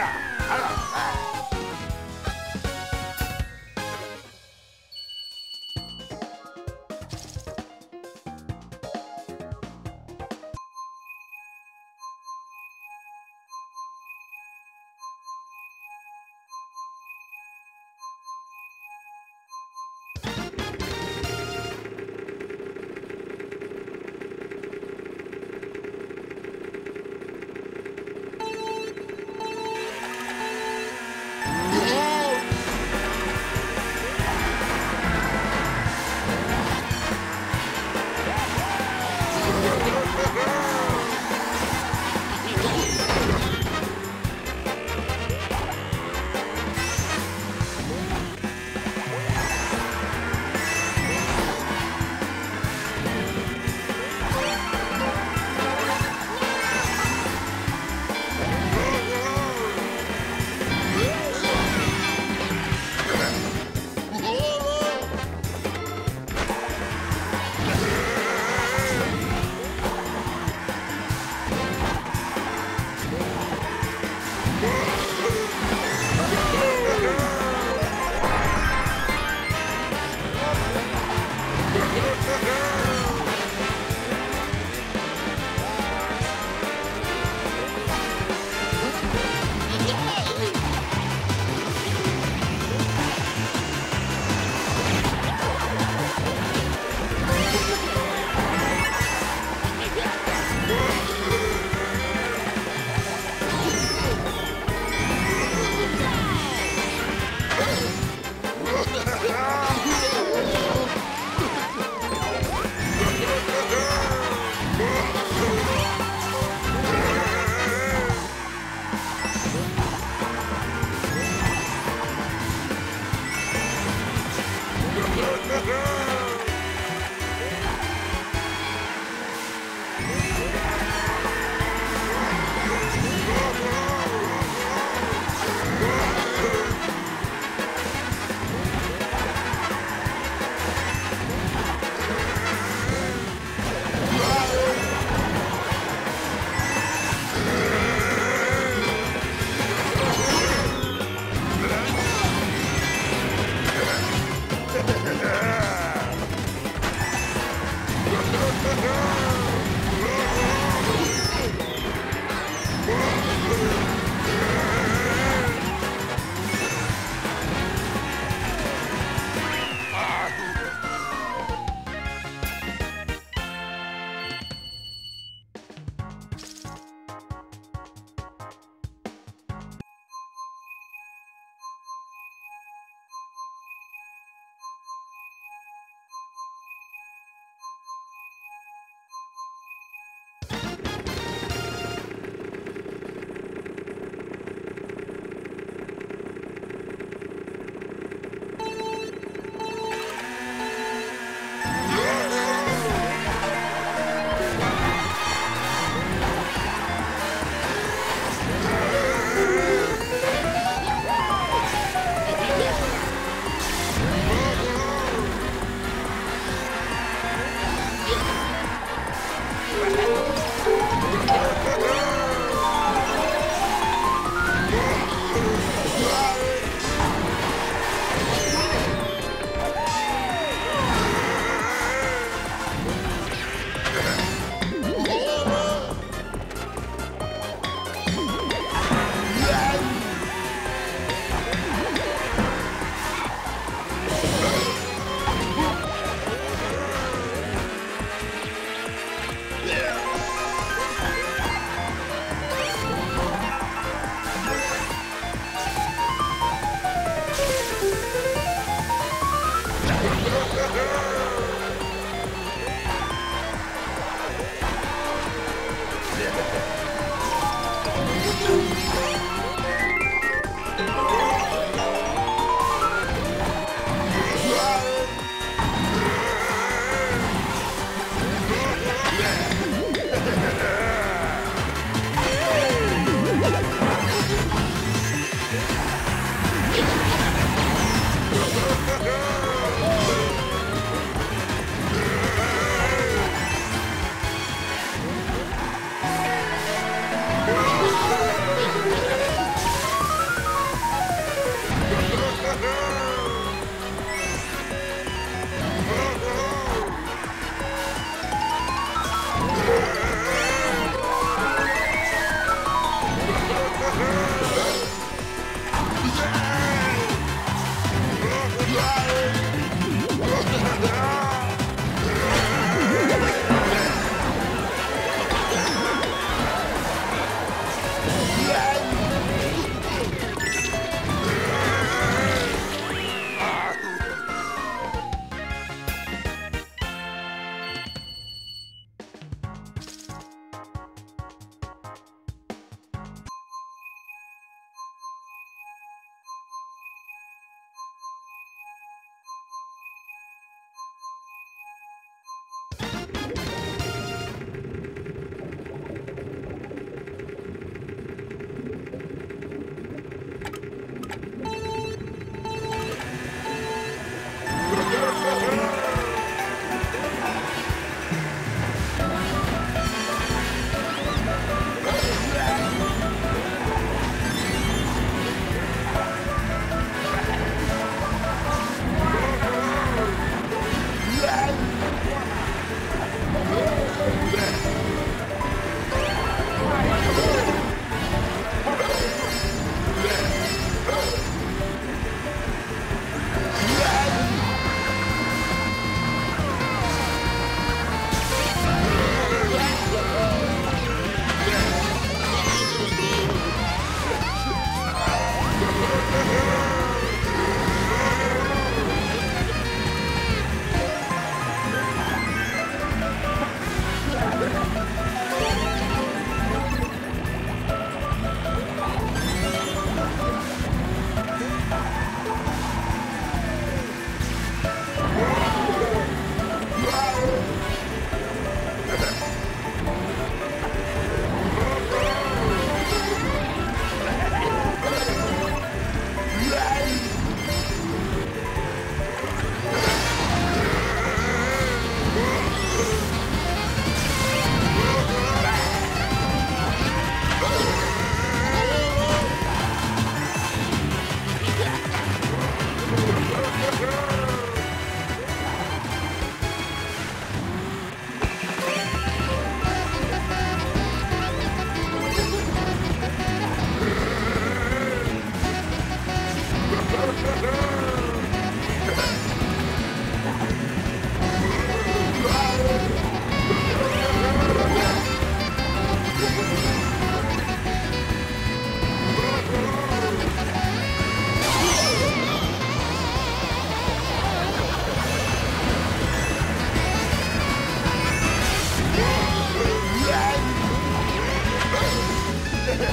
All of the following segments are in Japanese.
あら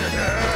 Yeah.